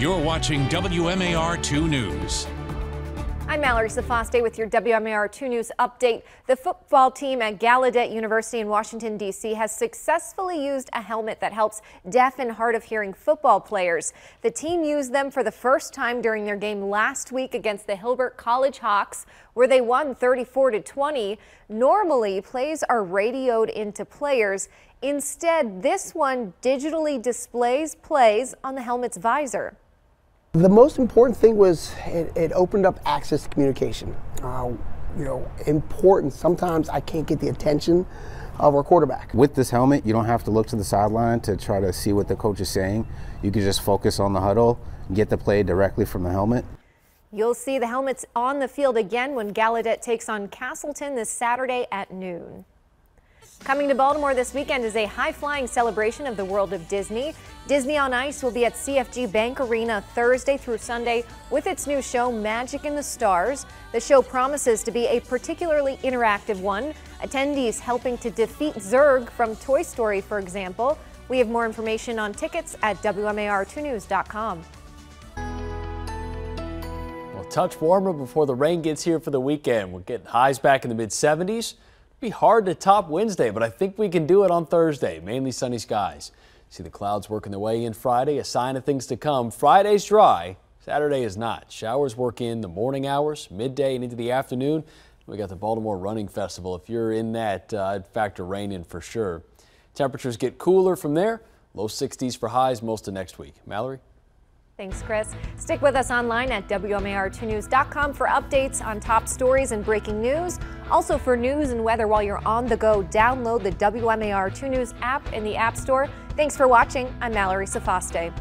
You're watching WMAR 2 News. I'm Mallory Sofastaii with your WMAR 2 News update. The football team at Gallaudet University in Washington, D.C. has successfully used a helmet that helps deaf and hard of hearing football players. The team used them for the first time during their game last week against the Hilbert College Hawks, where they won 34 to 20. Normally, plays are radioed into players. Instead, this one digitally displays plays on the helmet's visor. The most important thing was it, it opened up access to communication. Uh, you know, important. Sometimes I can't get the attention of our quarterback. With this helmet, you don't have to look to the sideline to try to see what the coach is saying. You can just focus on the huddle, get the play directly from the helmet. You'll see the helmets on the field again when Gallaudet takes on Castleton this Saturday at noon. Coming to Baltimore this weekend is a high-flying celebration of the world of Disney. Disney on Ice will be at CFG Bank Arena Thursday through Sunday with its new show, Magic in the Stars. The show promises to be a particularly interactive one, attendees helping to defeat Zurg from Toy Story, for example. We have more information on tickets at WMAR2news.com. Well, touch warmer before the rain gets here for the weekend. We're getting highs back in the mid 70s be hard to top Wednesday, but I think we can do it on Thursday. Mainly sunny skies. See the clouds working their way in Friday, a sign of things to come. Friday's dry, Saturday is not. Showers work in the morning hours, midday, and into the afternoon. We got the Baltimore Running Festival. If you're in that, uh, I'd factor rain in for sure. Temperatures get cooler from there. Low 60s for highs most of next week. Mallory? Thanks, Chris. Stick with us online at WMAR2News.com for updates on top stories and breaking news. Also for news and weather while you're on the go, download the WMAR2 News app in the App Store. Thanks for watching. I'm Mallory Sofastaii.